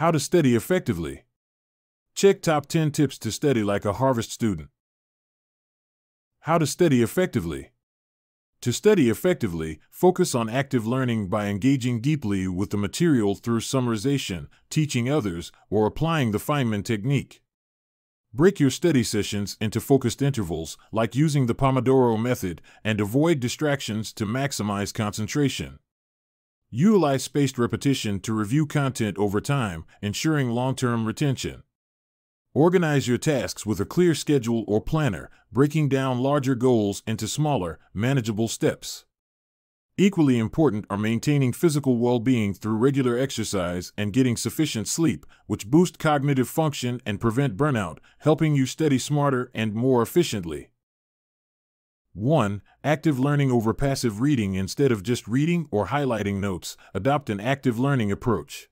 How to study effectively. Check top 10 tips to study like a Harvard student. How to study effectively. To study effectively, focus on active learning by engaging deeply with the material through summarization, teaching others, or applying the Feynman technique. Break your study sessions into focused intervals, like using the Pomodoro method, and avoid distractions to maximize concentration. Utilize spaced repetition to review content over time, ensuring long term retention. Organize your tasks with a clear schedule or planner, breaking down larger goals into smaller, manageable steps. Equally important are maintaining physical well being through regular exercise and getting sufficient sleep, which boost cognitive function and prevent burnout, helping you study smarter and more efficiently. 1. Active learning over passive reading instead of just reading or highlighting notes. Adopt an active learning approach.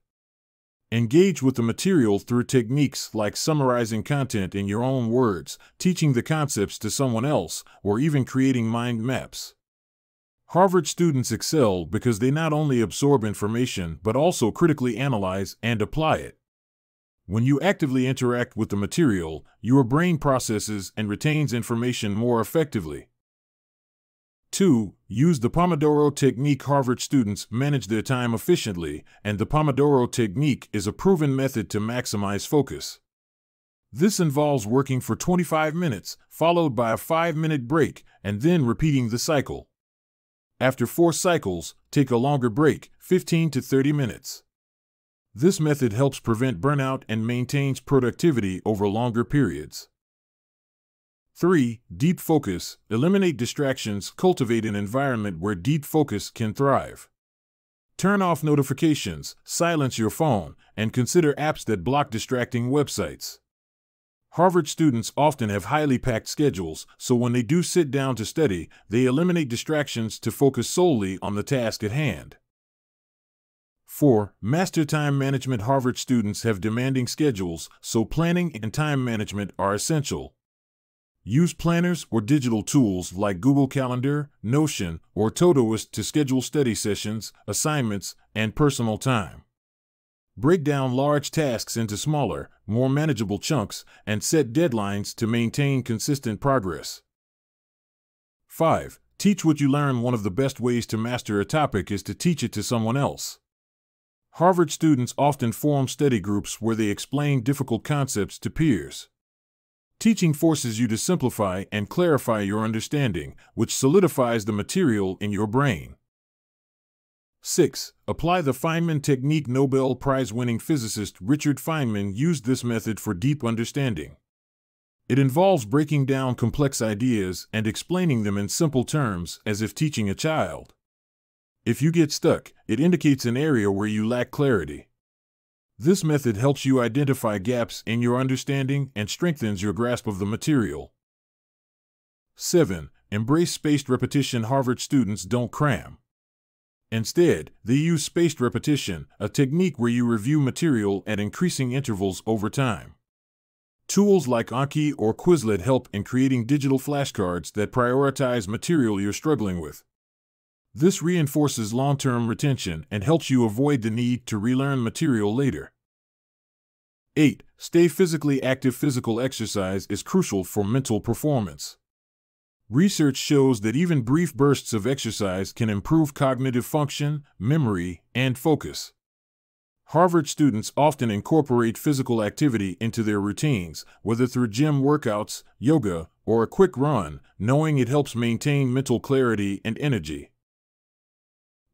Engage with the material through techniques like summarizing content in your own words, teaching the concepts to someone else, or even creating mind maps. Harvard students excel because they not only absorb information but also critically analyze and apply it. When you actively interact with the material, your brain processes and retains information more effectively. 2. Use the Pomodoro technique. Harvard students manage their time efficiently, and the Pomodoro technique is a proven method to maximize focus. This involves working for 25 minutes, followed by a 5 minute break, and then repeating the cycle. After four cycles, take a longer break, 15 to 30 minutes. This method helps prevent burnout and maintains productivity over longer periods. 3. Deep focus. Eliminate distractions. Cultivate an environment where deep focus can thrive. Turn off notifications, silence your phone, and consider apps that block distracting websites. Harvard students often have highly packed schedules, so when they do sit down to study, they eliminate distractions to focus solely on the task at hand. 4. Master time management Harvard students have demanding schedules, so planning and time management are essential. Use planners or digital tools like Google Calendar, Notion, or Todoist to schedule study sessions, assignments, and personal time. Break down large tasks into smaller, more manageable chunks and set deadlines to maintain consistent progress. 5. Teach what you learn. One of the best ways to master a topic is to teach it to someone else. Harvard students often form study groups where they explain difficult concepts to peers. Teaching forces you to simplify and clarify your understanding, which solidifies the material in your brain. 6. Apply the Feynman technique. Nobel Prize winning physicist Richard Feynman used this method for deep understanding. It involves breaking down complex ideas and explaining them in simple terms as if teaching a child. If you get stuck, it indicates an area where you lack clarity. This method helps you identify gaps in your understanding and strengthens your grasp of the material. 7. Embrace spaced repetition. Harvard students don't cram. Instead, they use spaced repetition, a technique where you review material at increasing intervals over time. Tools like Anki or Quizlet help in creating digital flashcards that prioritize material you're struggling with. This reinforces long term retention and helps you avoid the need to relearn material later. 8. Stay physically active. Physical exercise is crucial for mental performance. Research shows that even brief bursts of exercise can improve cognitive function, memory, and focus. Harvard students often incorporate physical activity into their routines, whether through gym workouts, yoga, or a quick run, knowing it helps maintain mental clarity and energy.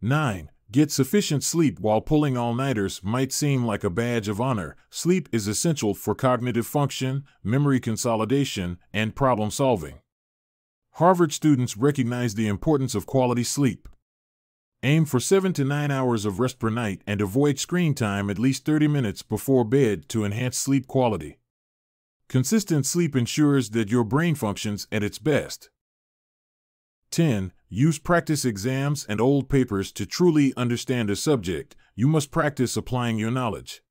9. Get sufficient sleep while pulling all nighters might seem like a badge of honor. Sleep is essential for cognitive function, memory consolidation, and problem solving. Harvard students recognize the importance of quality sleep. Aim for 7 to 9 hours of rest per night and avoid screen time at least 30 minutes before bed to enhance sleep quality. Consistent sleep ensures that your brain functions at its best. 10. Use practice exams and old papers to truly understand a subject. You must practice applying your knowledge.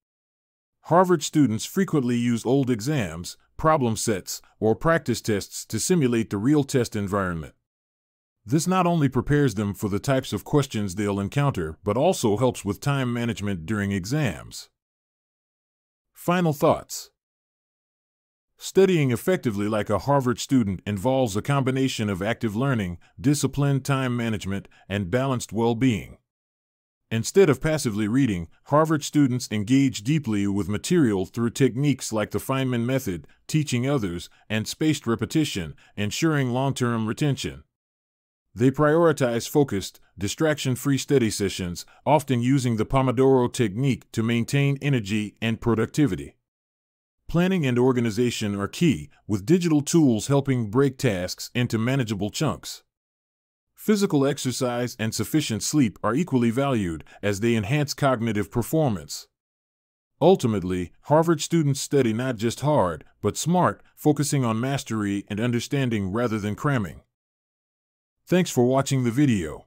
Harvard students frequently use old exams, problem sets, or practice tests to simulate the real test environment. This not only prepares them for the types of questions they'll encounter, but also helps with time management during exams. Final thoughts. Studying effectively like a Harvard student involves a combination of active learning, disciplined time management, and balanced well being. Instead of passively reading, Harvard students engage deeply with material through techniques like the Feynman method, teaching others, and spaced repetition, ensuring long term retention. They prioritize focused, distraction free study sessions, often using the Pomodoro technique to maintain energy and productivity. Planning and organization are key, with digital tools helping break tasks into manageable chunks. Physical exercise and sufficient sleep are equally valued as they enhance cognitive performance. Ultimately, Harvard students study not just hard, but smart, focusing on mastery and understanding rather than cramming. Thanks for watching the video.